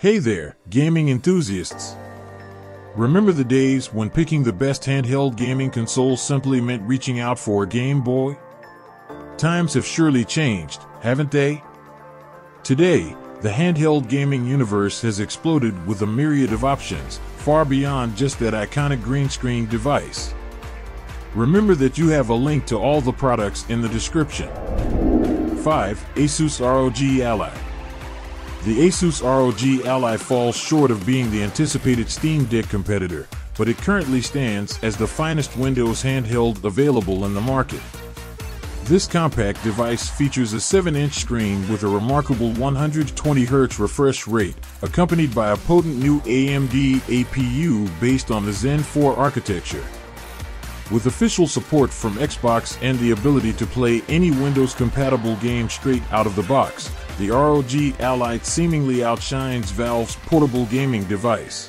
Hey there, gaming enthusiasts. Remember the days when picking the best handheld gaming console simply meant reaching out for a Game Boy? Times have surely changed, haven't they? Today, the handheld gaming universe has exploded with a myriad of options, far beyond just that iconic green screen device. Remember that you have a link to all the products in the description. 5. Asus ROG Ally The Asus ROG Ally falls short of being the anticipated Steam Deck competitor, but it currently stands as the finest Windows handheld available in the market. This compact device features a 7-inch screen with a remarkable 120Hz refresh rate, accompanied by a potent new AMD APU based on the Zen 4 architecture. With official support from Xbox and the ability to play any Windows-compatible game straight out of the box, the ROG Ally seemingly outshines Valve's portable gaming device.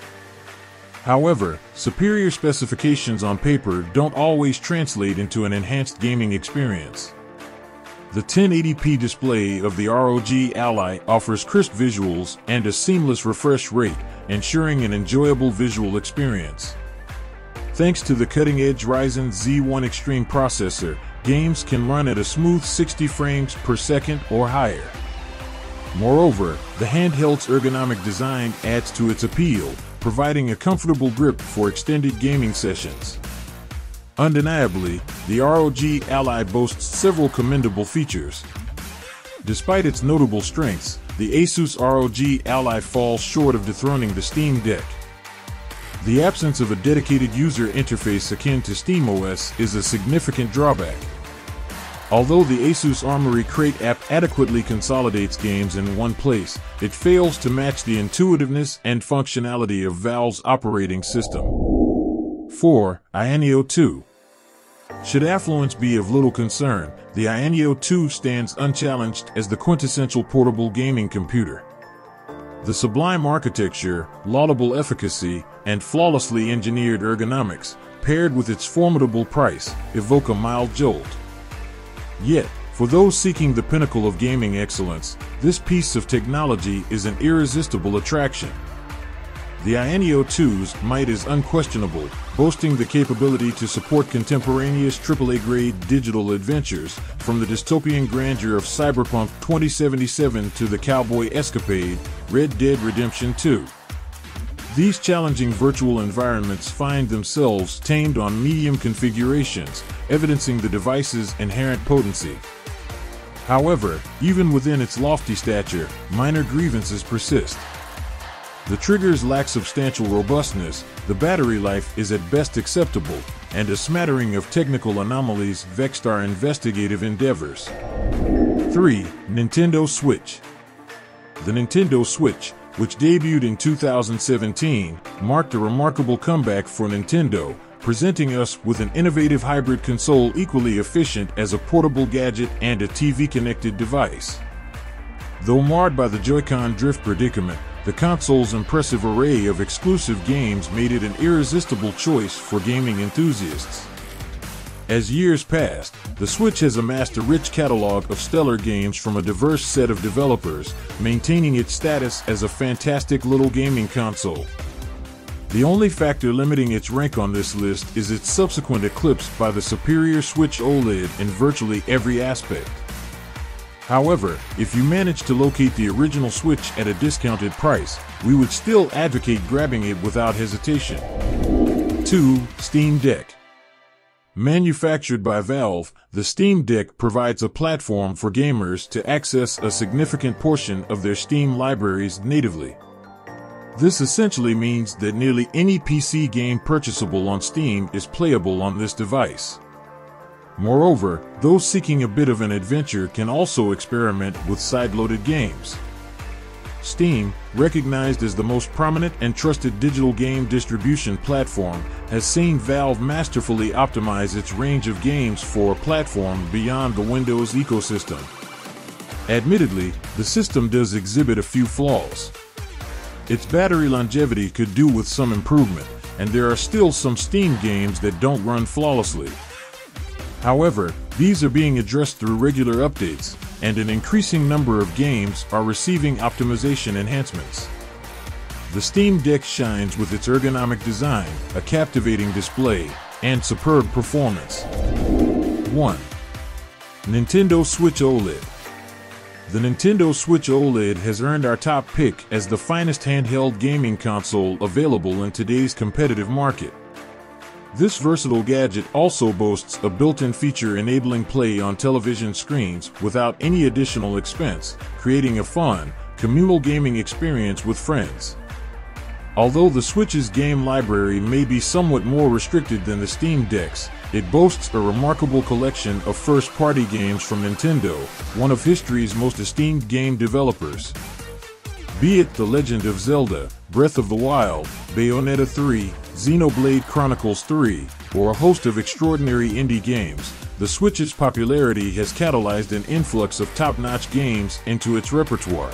However, superior specifications on paper don't always translate into an enhanced gaming experience. The 1080p display of the ROG Ally offers crisp visuals and a seamless refresh rate, ensuring an enjoyable visual experience. Thanks to the cutting-edge Ryzen Z1 Extreme processor, games can run at a smooth 60 frames per second or higher. Moreover, the handheld's ergonomic design adds to its appeal, providing a comfortable grip for extended gaming sessions. Undeniably, the ROG Ally boasts several commendable features. Despite its notable strengths, the Asus ROG Ally falls short of dethroning the Steam Deck. The absence of a dedicated user interface akin to SteamOS is a significant drawback. Although the Asus Armoury Crate app adequately consolidates games in one place, it fails to match the intuitiveness and functionality of Valve's operating system. 4. Ayaneo 2 Should affluence be of little concern, the Ayaneo 2 stands unchallenged as the quintessential portable gaming computer. The sublime architecture, laudable efficacy, and flawlessly engineered ergonomics, paired with its formidable price, evoke a mild jolt. Yet, for those seeking the pinnacle of gaming excellence, this piece of technology is an irresistible attraction. The Ayaneo 2's might is unquestionable, boasting the capability to support contemporaneous AAA grade digital adventures, from the dystopian grandeur of Cyberpunk 2077 to the cowboy escapade, Red Dead Redemption 2. These challenging virtual environments find themselves tamed on medium configurations, evidencing the device's inherent potency. However, even within its lofty stature, minor grievances persist. The triggers lack substantial robustness, the battery life is at best acceptable, and a smattering of technical anomalies vexed our investigative endeavors. 3. Nintendo Switch The Nintendo Switch, which debuted in 2017, marked a remarkable comeback for Nintendo, presenting us with an innovative hybrid console equally efficient as a portable gadget and a TV connected device. Though marred by the Joy-Con drift predicament, the console's impressive array of exclusive games made it an irresistible choice for gaming enthusiasts. As years passed, the Switch has amassed a rich catalog of stellar games from a diverse set of developers, maintaining its status as a fantastic little gaming console. The only factor limiting its rank on this list is its subsequent eclipse by the superior Switch OLED in virtually every aspect. However, if you manage to locate the original Switch at a discounted price, we would still advocate grabbing it without hesitation. 2. Steam Deck Manufactured by Valve, the Steam Deck provides a platform for gamers to access a significant portion of their Steam libraries natively. This essentially means that nearly any PC game purchasable on Steam is playable on this device. Moreover, those seeking a bit of an adventure can also experiment with side-loaded games. Steam, recognized as the most prominent and trusted digital game distribution platform, has seen Valve masterfully optimize its range of games for a platform beyond the Windows ecosystem. Admittedly, the system does exhibit a few flaws. Its battery longevity could do with some improvement, and there are still some Steam games that don't run flawlessly. However, these are being addressed through regular updates, and an increasing number of games are receiving optimization enhancements. The Steam Deck shines with its ergonomic design, a captivating display, and superb performance. 1. Nintendo Switch OLED. The Nintendo Switch OLED has earned our top pick as the finest handheld gaming console available in today's competitive market. This versatile gadget also boasts a built-in feature enabling play on television screens without any additional expense, creating a fun, communal gaming experience with friends. Although the Switch's game library may be somewhat more restricted than the Steam Deck's, it boasts a remarkable collection of first-party games from Nintendo, one of history's most esteemed game developers. Be it The Legend of Zelda, Breath of the Wild, Bayonetta 3, Xenoblade Chronicles 3, or a host of extraordinary indie games, the Switch's popularity has catalyzed an influx of top-notch games into its repertoire.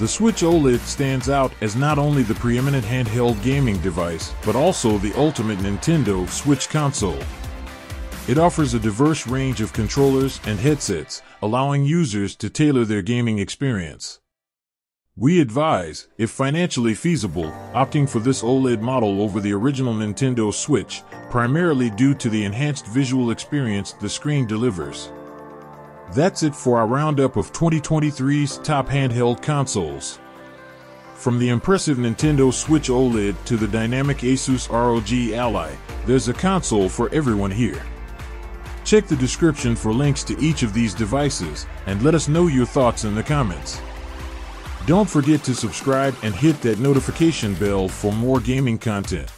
The Switch OLED stands out as not only the preeminent handheld gaming device, but also the ultimate Nintendo Switch console. It offers a diverse range of controllers and headsets, allowing users to tailor their gaming experience. We advise, if financially feasible, opting for this OLED model over the original Nintendo Switch, primarily due to the enhanced visual experience the screen delivers. That's it for our roundup of 2023's top handheld consoles. From the impressive Nintendo Switch OLED to the dynamic Asus ROG Ally, there's a console for everyone here. Check the description for links to each of these devices and let us know your thoughts in the comments. Don't forget to subscribe and hit that notification bell for more gaming content.